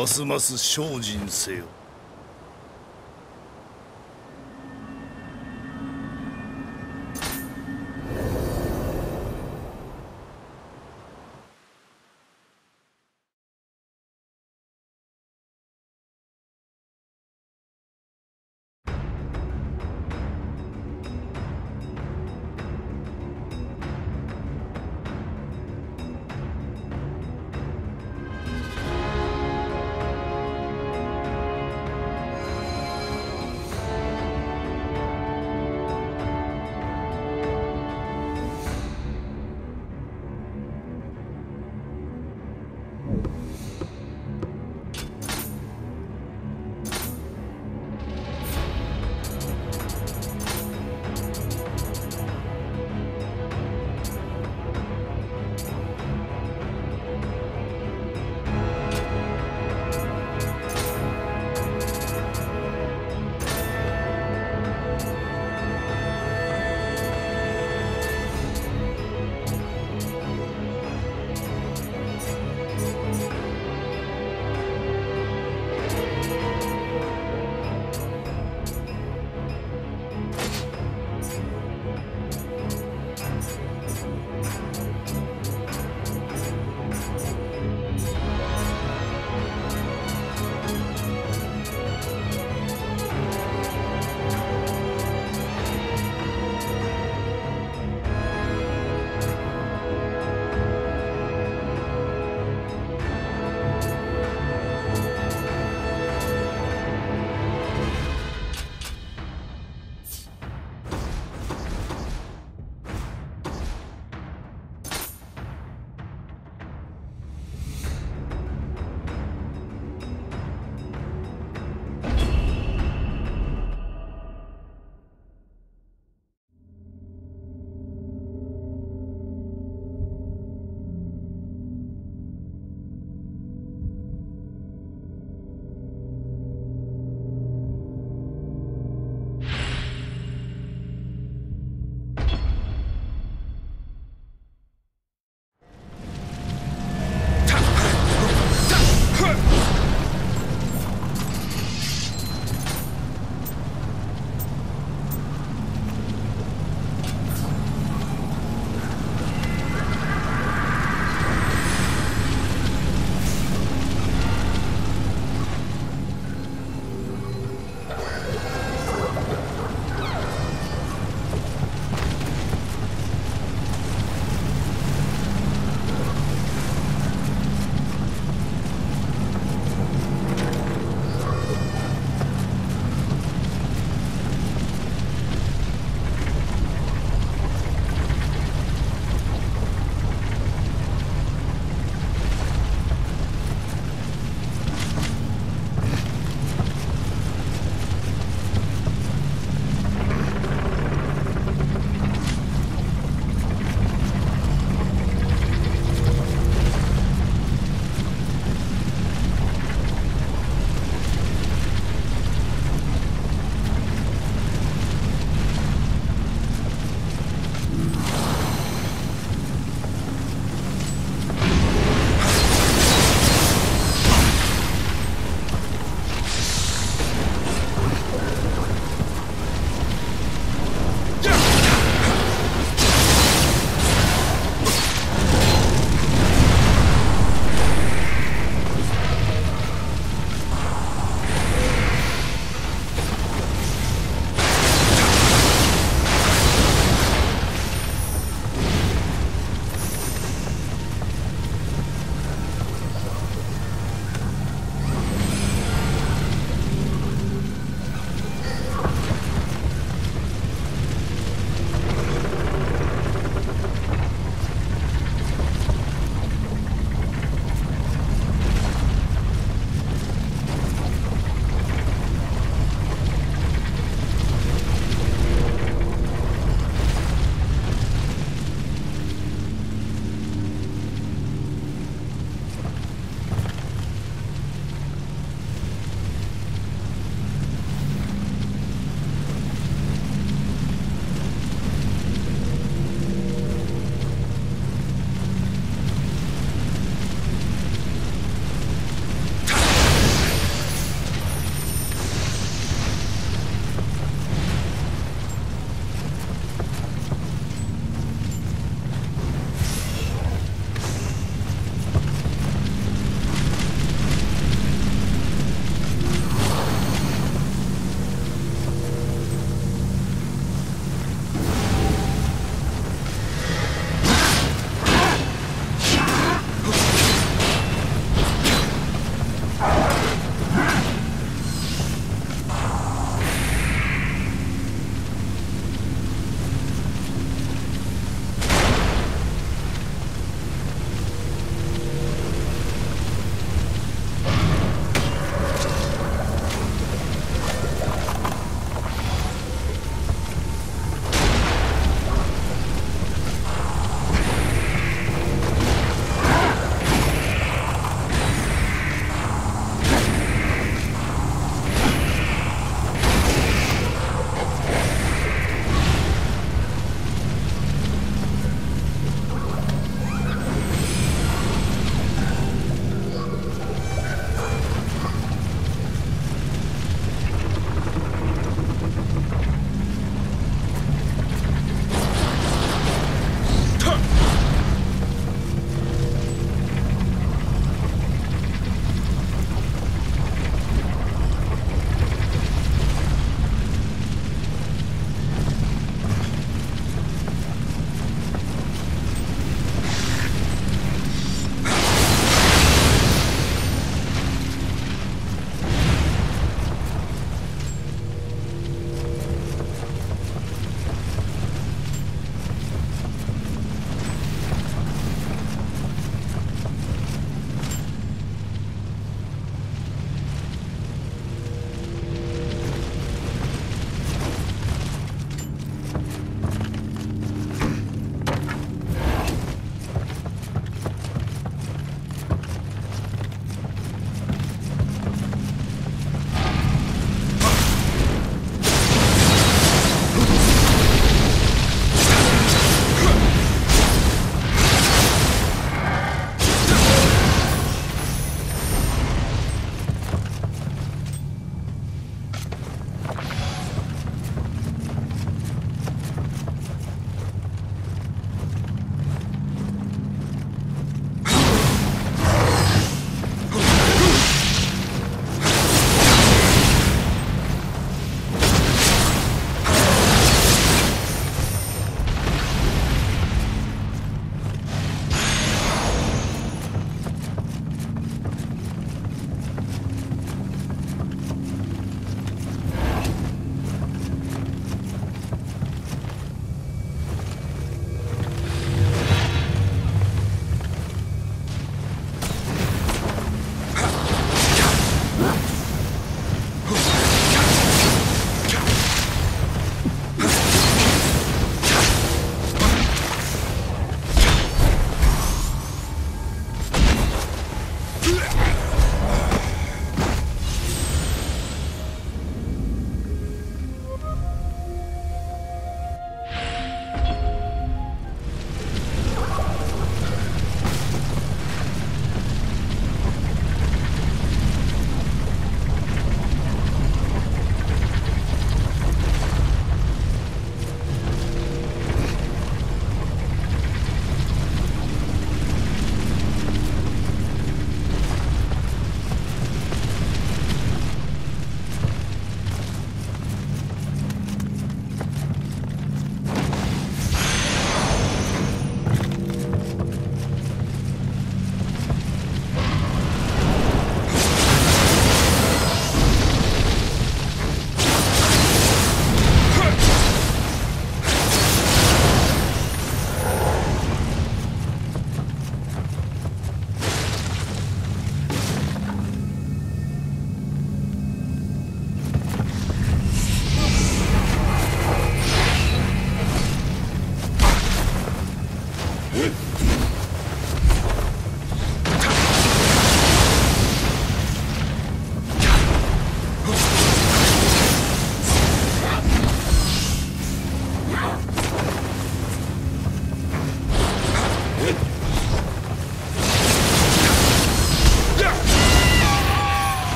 ますます精進せよ。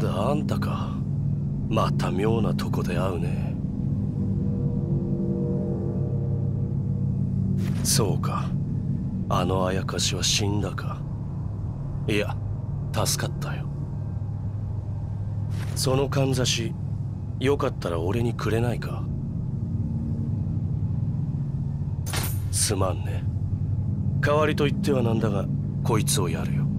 だあんたか。また妙なとこで会うね。そうか。あのあやかしは死んだか。いや助かったよ。そのかんざしよかったら俺にくれないか。すまんね。代わりと言ってはなんだがこいつをやるよ。